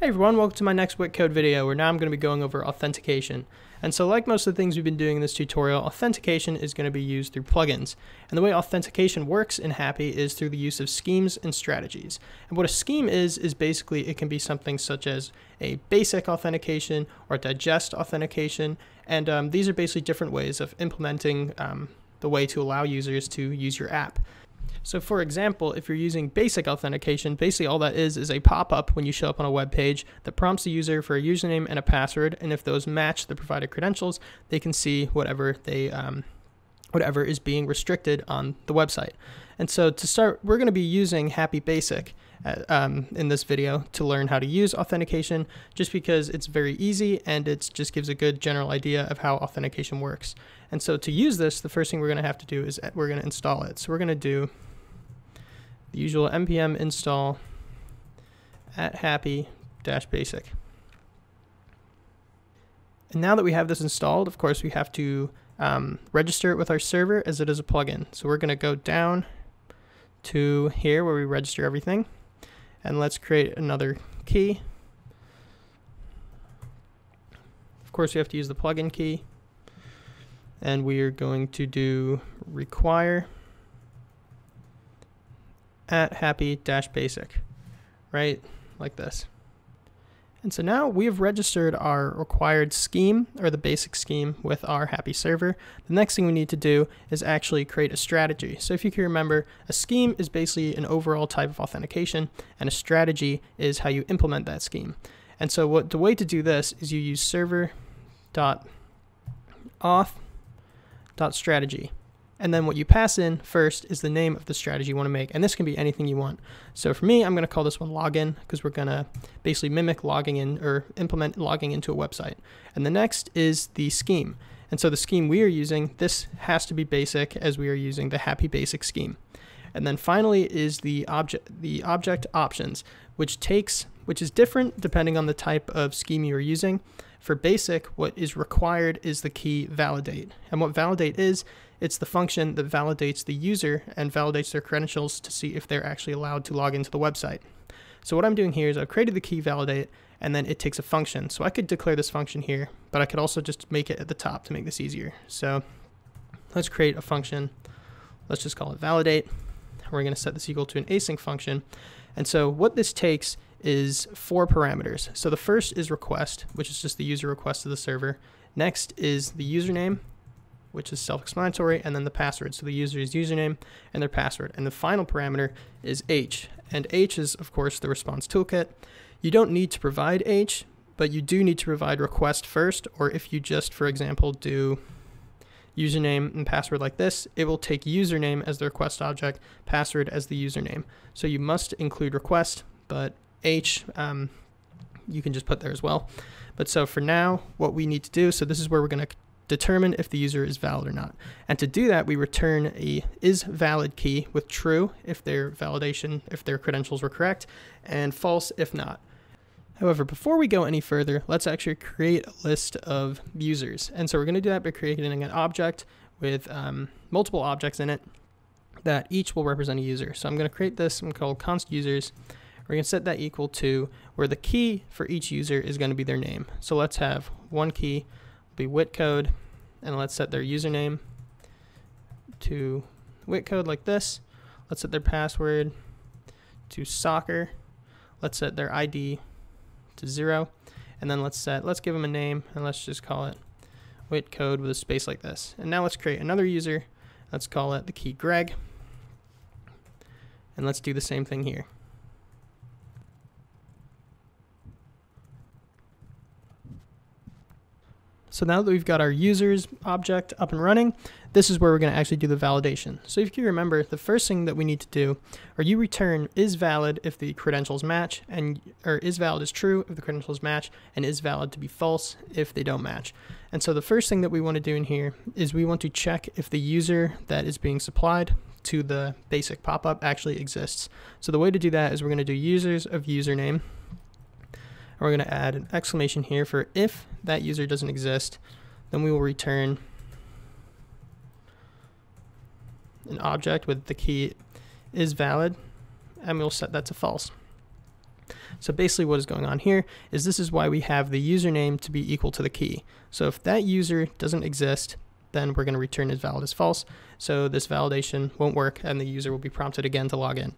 Hey everyone, welcome to my next WIT video where now I'm going to be going over authentication. And so like most of the things we've been doing in this tutorial, authentication is going to be used through plugins. And the way authentication works in hapi is through the use of schemes and strategies. And what a scheme is, is basically it can be something such as a basic authentication or digest authentication. And um, these are basically different ways of implementing um, the way to allow users to use your app. So for example, if you're using basic authentication, basically all that is is a pop-up when you show up on a web page that prompts the user for a username and a password, and if those match the provided credentials, they can see whatever they um, whatever is being restricted on the website. And so to start, we're going to be using hapi Basic uh, um, in this video to learn how to use authentication just because it's very easy and it just gives a good general idea of how authentication works. And so to use this, the first thing we're going to have to do is uh, we're going to install it. So we're going to do the usual npm install at hapi dash basic And now that we have this installed, of course, we have to um, register it with our server as it is a plugin. So we're going to go down to here where we register everything. And let's create another key. Of course, we have to use the plugin key. And we are going to do require at hapi dash basic, right? Like this. And so now we have registered our required scheme or the basic scheme with our hapi server. The next thing we need to do is actually create a strategy. So if you can remember, a scheme is basically an overall type of authentication and a strategy is how you implement that scheme. And so what the way to do this is you use server dot auth strategy. And then what you pass in first is the name of the strategy you want to make. And this can be anything you want. So for me, I'm going to call this one login because we're going to basically mimic logging in or implement logging into a website. And the next is the scheme. And so the scheme we are using, this has to be basic as we are using the hapi Basic scheme. And then finally is the object the object options, which takes which is different depending on the type of scheme you are using. For basic, what is required is the key validate. And what validate is, it's the function that validates the user and validates their credentials to see if they're actually allowed to log into the website. So what I'm doing here is I've created the key validate and then it takes a function. So I could declare this function here, but I could also just make it at the top to make this easier. So let's create a function. Let's just call it validate. We're going to set this equal to an async function. And so what this takes is four parameters. So the first is request, which is just the user request to the server. Next is the username, which is self-explanatory, and then the password. So the user's username and their password. And the final parameter is H. And H is, of course, the response toolkit. You don't need to provide H, but you do need to provide request first, or if you just, for example, do username and password like this, it will take username as the request object, password as the username. So you must include request, but H, um, you can just put there as well. But so for now, what we need to do, so this is where we're going to determine if the user is valid or not. And to do that, we return a is valid key with true if their validation, if their credentials were correct, and false if not. However, before we go any further, let's actually create a list of users. And so we're going to do that by creating an object with um, multiple objects in it that each will represent a user. So I'm going to create this, I'm called const users, we're going to set that equal to where the key for each user is going to be their name. So let's have one key be WittCode, and let's set their username to WittCode like this. Let's set their password to soccer. Let's set their ID to zero. And then let's set, let's give them a name and let's just call it WIT code with a space like this. And now let's create another user. Let's call it the key Greg. And let's do the same thing here. So now that we've got our users object up and running, this is where we're going to actually do the validation. So if you remember, the first thing that we need to do, or you return is valid if the credentials match, and or is valid is true if the credentials match, and is valid to be false if they don't match. And so the first thing that we want to do in here is we want to check if the user that is being supplied to the basic pop-up actually exists. So the way to do that is we're going to do users of username we're going to add an exclamation here for if that user doesn't exist, then we will return an object with the key is valid, and we'll set that to false. So basically what is going on here is this is why we have the username to be equal to the key. So if that user doesn't exist, then we're going to return as valid as false. So this validation won't work and the user will be prompted again to log in.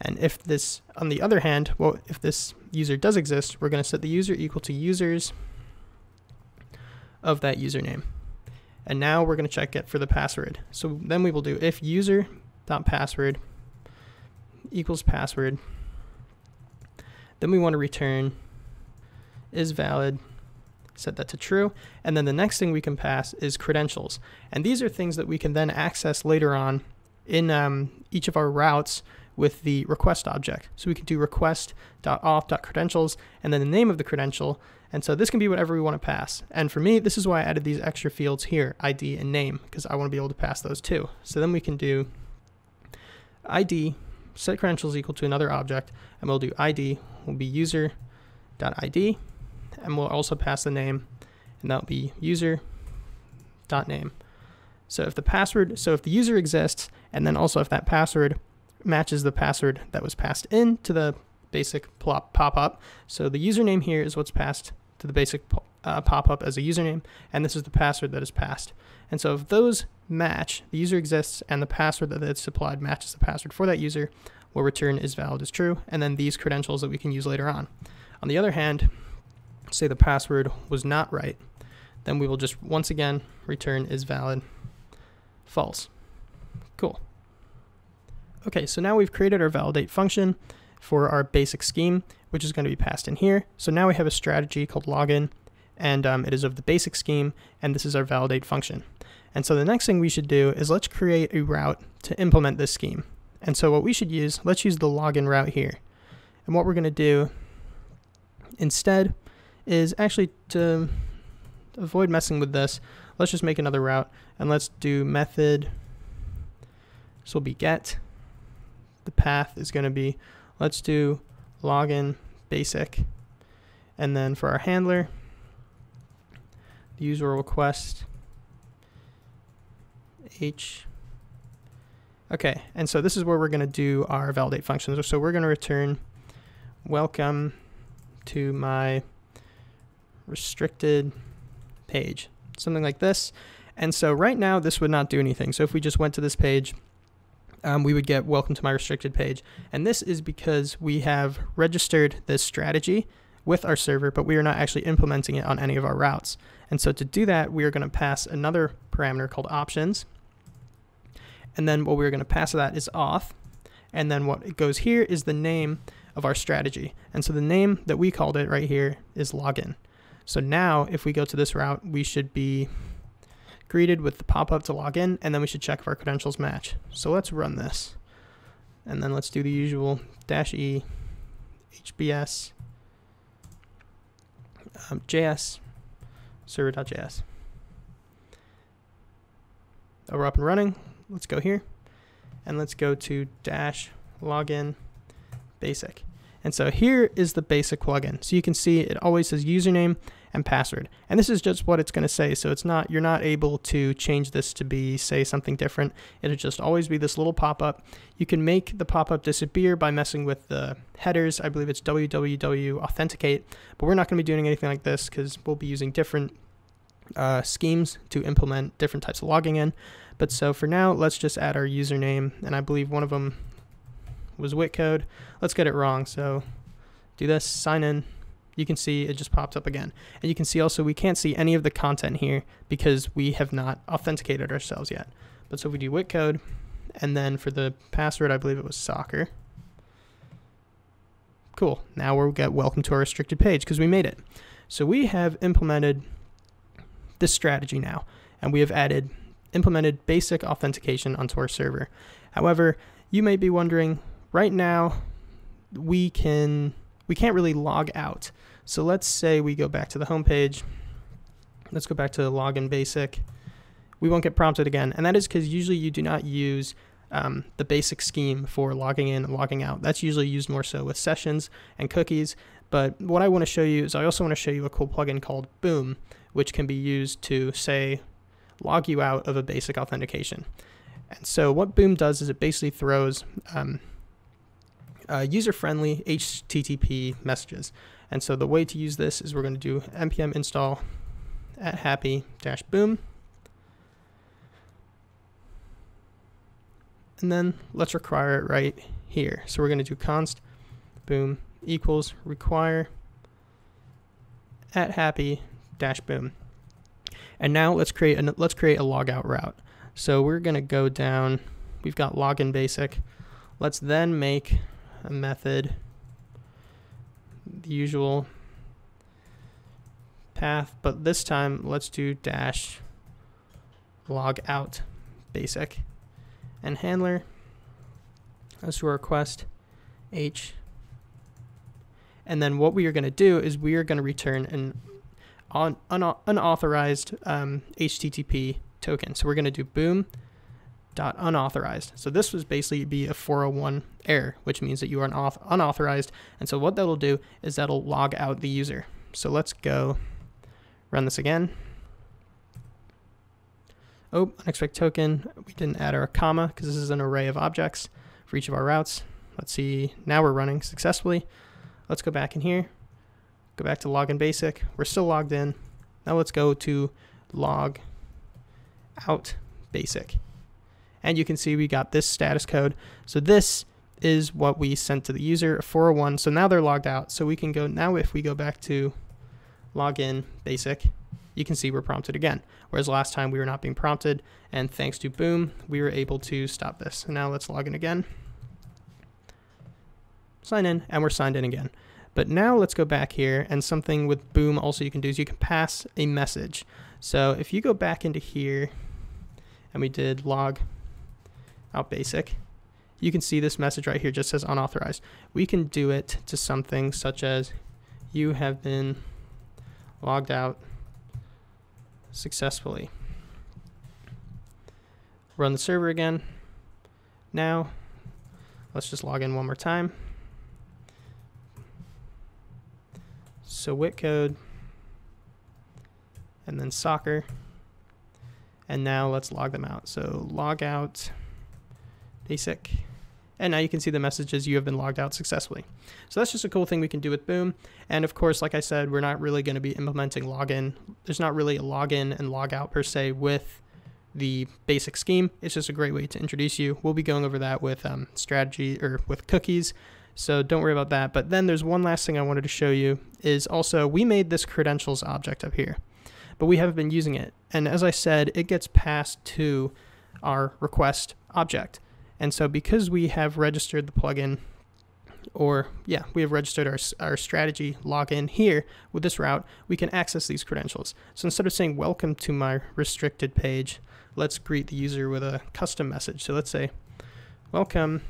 And if this, on the other hand, well, if this user does exist, we're going to set the user equal to users of that username. And now we're going to check it for the password. So then we will do if user dot password equals password. Then we want to return is valid set that to true. And then the next thing we can pass is credentials. And these are things that we can then access later on in um, each of our routes with the request object. So we can do request.auth.credentials and then the name of the credential. And so this can be whatever we want to pass. And for me, this is why I added these extra fields here, ID and name, because I want to be able to pass those too. So then we can do ID, set credentials equal to another object, and we'll do ID will be user.id and we'll also pass the name, and that'll be user dot name. So if the password, so if the user exists, and then also if that password matches the password that was passed in to the basic pop-up. So the username here is what's passed to the basic uh, pop-up as a username, and this is the password that is passed. And so if those match, the user exists, and the password that it's supplied matches the password for that user, will return is valid as true, and then these credentials that we can use later on. On the other hand, say the password was not right, then we will just once again return is valid false. Cool. Okay, so now we've created our validate function for our basic scheme, which is going to be passed in here. So now we have a strategy called login, and um, it is of the basic scheme, and this is our validate function. And so the next thing we should do is let's create a route to implement this scheme. And so what we should use, let's use the login route here. And what we're going to do instead is actually to avoid messing with this, let's just make another route and let's do method. This will be get. The path is going to be, let's do login basic. And then for our handler, the user request h. Okay, and so this is where we're going to do our validate functions. So we're going to return welcome to my restricted page, something like this. And so right now this would not do anything. So if we just went to this page, um, we would get welcome to my restricted page. And this is because we have registered this strategy with our server, but we are not actually implementing it on any of our routes. And so to do that, we are going to pass another parameter called options. And then what we're going to pass to that is auth. And then what it goes here is the name of our strategy. And so the name that we called it right here is login. So now if we go to this route, we should be greeted with the pop-up to log in, and then we should check if our credentials match. So let's run this. And then let's do the usual dash E, HBS, um, JS, server.js. Oh, we're up and running. Let's go here. And let's go to dash login basic. And so here is the basic plugin. So you can see it always says username and password. And this is just what it's going to say. So it's not you're not able to change this to be say something different. It'll just always be this little pop-up. You can make the pop-up disappear by messing with the headers. I believe it's www authenticate, but we're not going to be doing anything like this because we'll be using different uh, schemes to implement different types of logging in. But so for now, let's just add our username, and I believe one of them was WittCode. Let's get it wrong. So do this, sign in, you can see it just popped up again. And you can see also we can't see any of the content here because we have not authenticated ourselves yet. But so if we do WittCode, and then for the password, I believe it was soccer. Cool. Now we'll get welcome to our restricted page because we made it. So we have implemented this strategy now, and we have added implemented basic authentication onto our server. However, you may be wondering, right now, we can we can't really log out. So let's say we go back to the home page. Let's go back to login basic. We won't get prompted again. And that is because usually you do not use um, the basic scheme for logging in and logging out. That's usually used more so with sessions and cookies. But what I want to show you is I also want to show you a cool plugin called Boom, which can be used to say log you out of a basic authentication. And so what Boom does is it basically throws um, uh, user-friendly HTTP messages. And so the way to use this is we're going to do npm install at hapi dash boom. And then let's require it right here. So we're going to do const boom equals require at hapi dash boom. And now let's create a, let's create a logout route. So we're going to go down, we've got login basic. Let's then make a method, the usual path, but this time let's do dash log out basic and handler. Let's do request h. And then what we are going to do is we are going to return an un unauthorized um, HTTP token. So we're going to do boom dot unauthorized. So this was basically be a 401 error, which means that you are unauthorized. And so what that'll do is that'll log out the user. So let's go run this again. Oh, unexpected token. We didn't add our comma because this is an array of objects for each of our routes. Let's see. Now we're running successfully. Let's go back in here. Go back to login basic. We're still logged in. Now let's go to log out basic. And you can see we got this status code. So this is what we sent to the user, 401. So now they're logged out. So we can go, now if we go back to login basic, you can see we're prompted again. Whereas last time we were not being prompted. And thanks to Boom, we were able to stop this. So now let's log in again. Sign in, and we're signed in again. But now let's go back here and something with Boom also you can do is you can pass a message. So if you go back into here and we did log out basic, you can see this message right here just says unauthorized. We can do it to something such as you have been logged out successfully. Run the server again. Now, let's just log in one more time. So wit code and then soccer. And now let's log them out. So log out basic. And now you can see the messages you have been logged out successfully. So that's just a cool thing we can do with Boom. And of course, like I said, we're not really going to be implementing login. There's not really a login and logout per se with the basic scheme. It's just a great way to introduce you. We'll be going over that with um, strategy or with cookies so don't worry about that. But then there's one last thing I wanted to show you is also we made this credentials object up here, but we haven't been using it. And as I said, it gets passed to our request object. And so because we have registered the plugin or yeah, we have registered our, our strategy login here with this route, we can access these credentials. So instead of saying welcome to my restricted page, let's greet the user with a custom message. So let's say welcome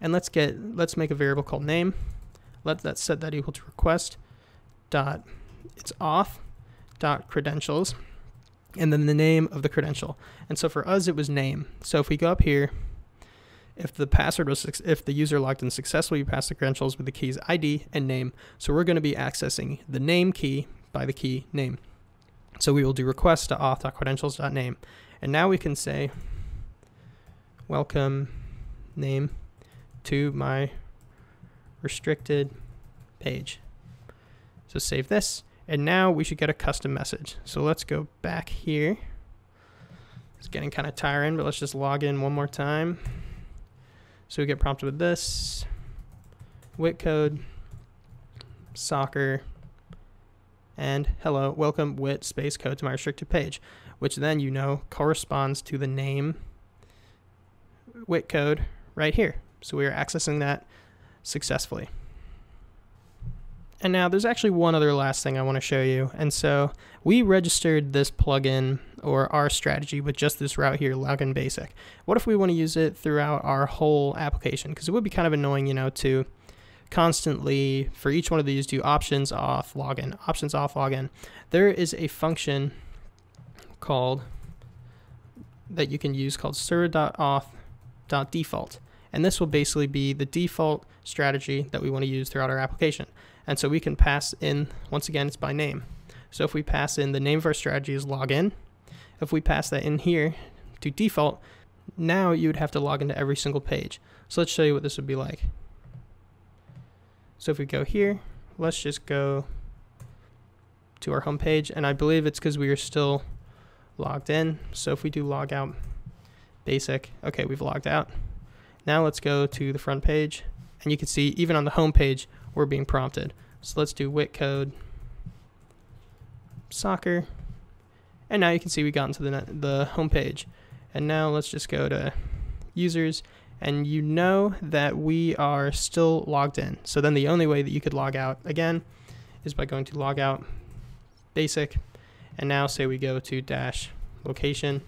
and let's get let's make a variable called name. Let that set that equal to request dot it's auth dot credentials and then the name of the credential. And so for us it was name. So if we go up here if the password was if the user logged in successfully, you pass the credentials with the keys ID and name. So we're going to be accessing the name key by the key name. So we will do request to auth.credentials.name. And now we can say welcome name to my restricted page. So save this. And now we should get a custom message. So let's go back here. It's getting kind of tiring, but let's just log in one more time. So we get prompted with this. Wit code, soccer, and hello, welcome wit space code to my restricted page, which then you know corresponds to the name wit code right here. So we are accessing that successfully. And now there's actually one other last thing I want to show you. And so we registered this plugin or our strategy with just this route here, login basic. What if we want to use it throughout our whole application? Because it would be kind of annoying, you know, to constantly for each one of these do options off login, options off login. There is a function called that you can use called server.auth.default. And this will basically be the default strategy that we want to use throughout our application. And so we can pass in, once again, it's by name. So if we pass in the name of our strategy is login, if we pass that in here to default, now you would have to log into every single page. So let's show you what this would be like. So if we go here, let's just go to our home page, and I believe it's because we are still logged in. So if we do log out basic, okay, we've logged out. Now let's go to the front page, and you can see even on the home page, we're being prompted. So let's do wit code soccer, and now you can see we got into the the home page. And now let's just go to users, and you know that we are still logged in. So then the only way that you could log out again is by going to log out basic, and now say we go to dash location.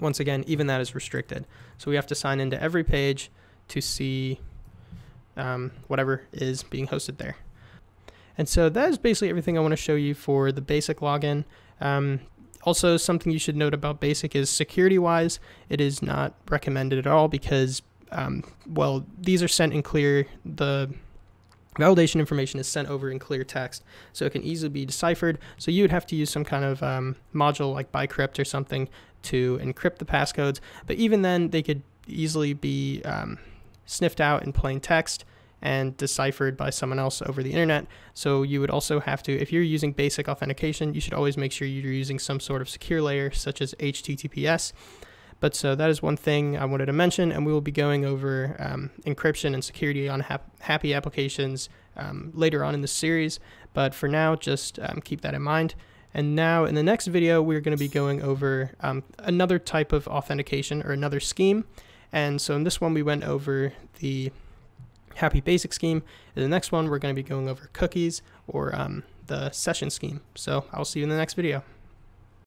Once again, even that is restricted. So we have to sign into every page to see um, whatever is being hosted there. And so that is basically everything I want to show you for the basic login. Um, also, something you should note about basic is security wise, it is not recommended at all because, um, well, these are sent in clear. The validation information is sent over in clear text, so it can easily be deciphered. So you would have to use some kind of um, module like Bcrypt or something to encrypt the passcodes. But even then, they could easily be um, sniffed out in plain text and deciphered by someone else over the internet. So you would also have to, if you're using basic authentication, you should always make sure you're using some sort of secure layer such as HTTPS. But so that is one thing I wanted to mention, and we will be going over um, encryption and security on hap hapi applications um, later on in the series. But for now, just um, keep that in mind. And now in the next video, we're going to be going over um, another type of authentication or another scheme. And so in this one, we went over the hapi basic scheme. In the next one, we're going to be going over cookies or um, the session scheme. So I'll see you in the next video.